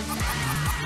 you